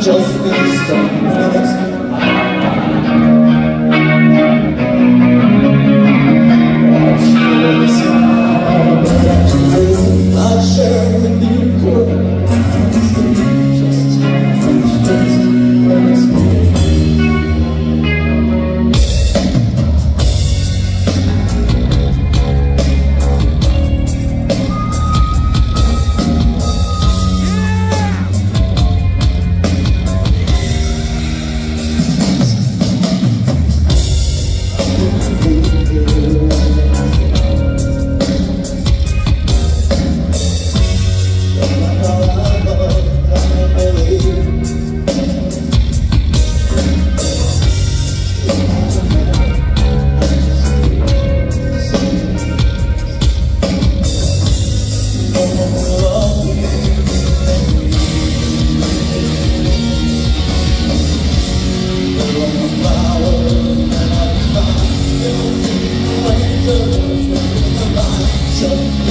just in some Jesus.